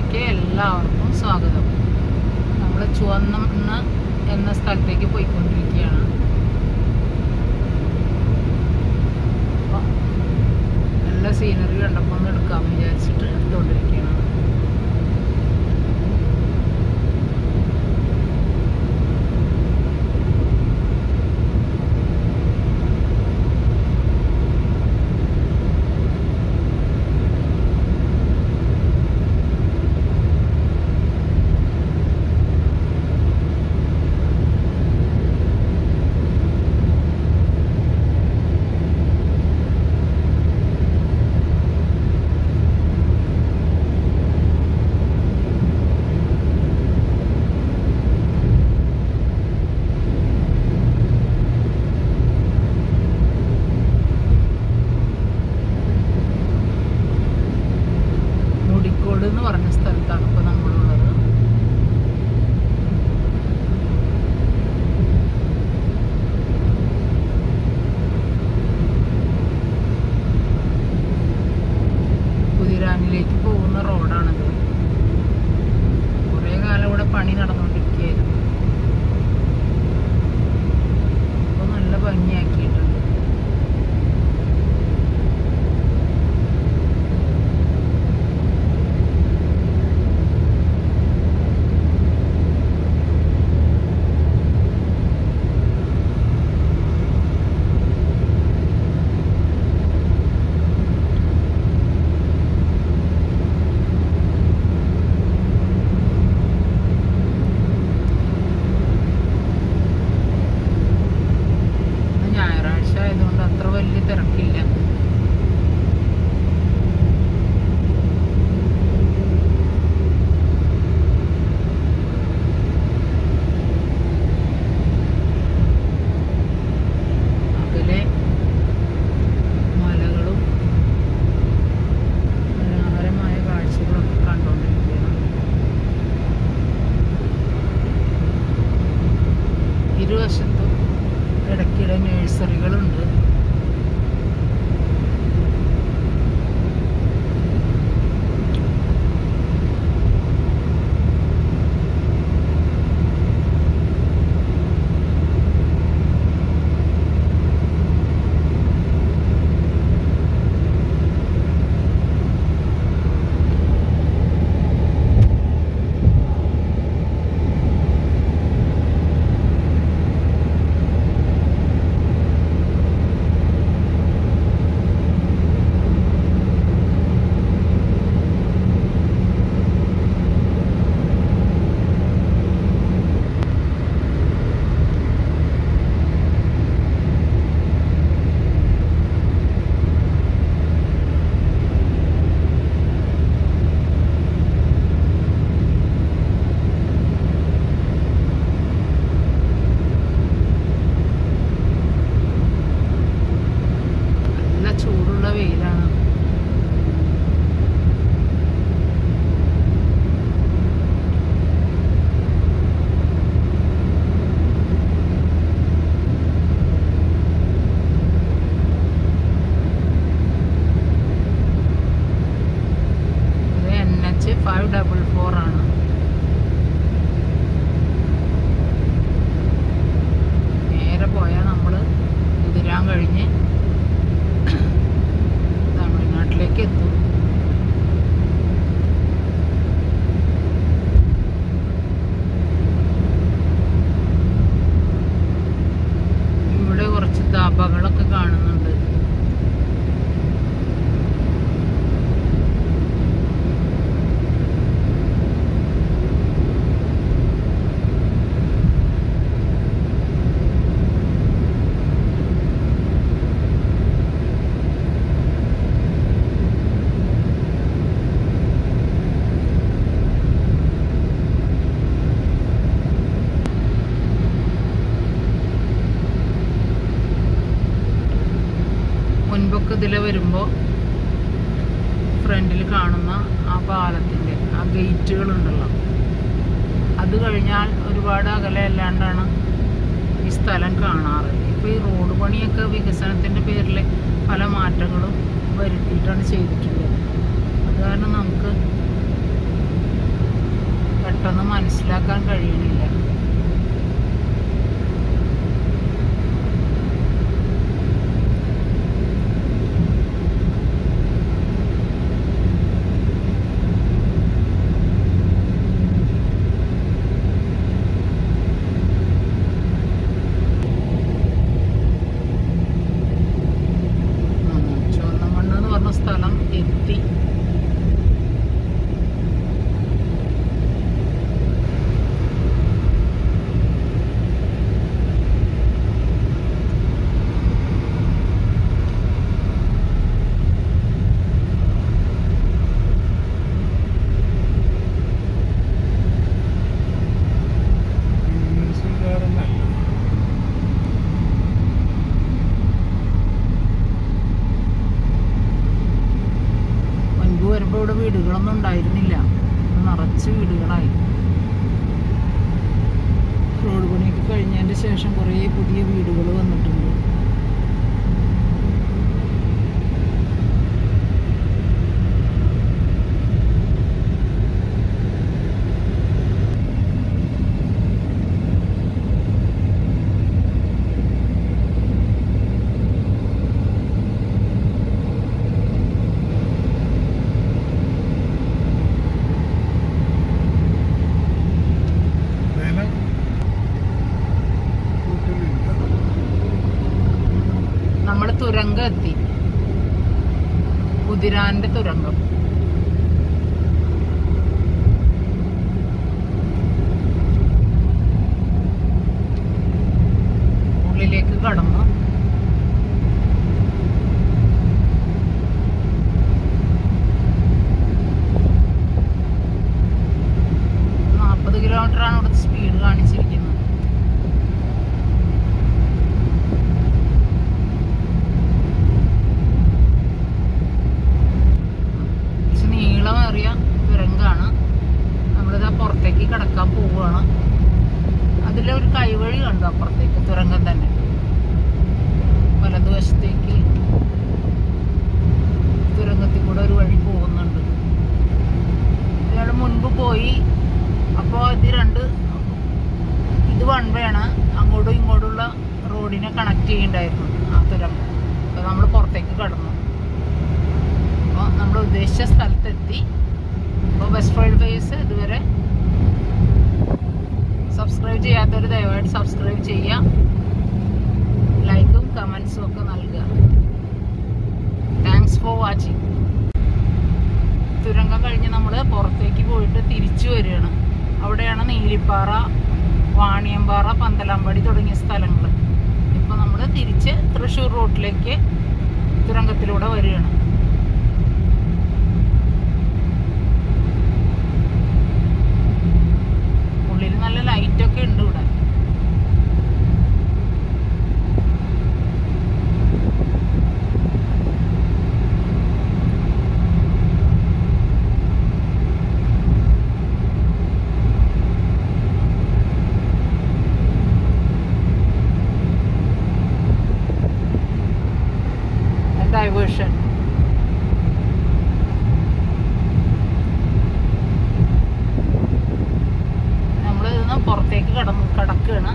ചാനലിലേക്ക് എല്ലാവർക്കും സ്വാഗതം. നമ്മൾ ചുവന്ന എന്ന സ്ഥലത്തേക്ക് പോയിക്കൊണ്ടിരിക്കുകയാണ്. നല്ല സീനറി കണ്ടപ്പോൾ ഒന്ന് എടുക്കാമെന്ന് വിചാരിച്ചിട്ട് എടുത്തുകൊണ്ടിരിക്കുകയാണ്. ഇടയ്ക്കിടെ നഴ്സറികളുണ്ട് ഫൈവ് ഡബിൾ ഫോർ ആണ്. മുൻപൊക്കെ ഇതിൽ വരുമ്പോൾ ഫ്രണ്ടിൽ കാണുന്ന ആ പാലത്തിന്റെ ആ ഗേറ്റുകളുണ്ടല്ലോ. അത് കഴിഞ്ഞാൽ ഒരുപാട് അകലെ അല്ലാണ്ടാണ് ഈ സ്ഥലം കാണാറ്. ഇപ്പോൾ ഈ റോഡ് പണിയൊക്കെ വികസനത്തിന്റെ പേരിൽ പല മാറ്റങ്ങളും വരുത്തിയിട്ടാണ് ചെയ്തിട്ടുള്ളത്. അത് കാരണം നമുക്ക് പെട്ടെന്ന് മനസ്സിലാക്കാൻ കഴിയണില്ല. ശേഷം കുറേ പുതിയ വീടുകൾ വന്നിട്ടുണ്ട്. തുരങ്കം എത്തി കുതിരാന്റെ തുരങ്കം ഇത് രണ്ട് ഇത് വൺ വേ ആണ്. അങ്ങോട്ടും ഇങ്ങോട്ടുള്ള റോഡിനെ കണക്ട് ചെയ്യണ്ടായിരുന്നു ആ തുരം. അപ്പോൾ നമ്മൾ പുറത്തേക്ക് കടന്നു. അപ്പോൾ നമ്മൾ ഉദ്ദേശിച്ച സ്ഥലത്തെത്തി. അപ്പോൾ ബസ് ഫ്രൈഡ് ഫേസ് ഇതുവരെ സബ്സ്ക്രൈബ് ചെയ്യാത്തവർ ദയവായിട്ട് സബ്സ്ക്രൈബ് ചെയ്യുക ലൈക്കും കമൻസും ഒക്കെ നൽകുക താങ്ക്സ് ഫോർ വാച്ചിങ് തുരങ്കം കഴിഞ്ഞ് നമ്മൾ പുറത്തേക്ക് പോയിട്ട് തിരിച്ചു വരികയാണ്. അവിടെയാണ് നീലിപ്പാറ വാണിയമ്പാറ പന്തലാമ്പടി തുടങ്ങിയ സ്ഥലങ്ങൾ ഇപ്പം നമ്മൾ തിരിച്ച് തൃശ്ശൂർ റോട്ടിലേക്ക് തുരങ്കത്തിലൂടെ വരികയാണ്. ഉള്ളിൽ നല്ല ലൈറ്റൊക്കെ ഉണ്ട് ഇവിടെ. നമ്മൾ ഇതിന്ന് പുറത്തേക്ക് കടന്നു കടക്കുകയാണ്.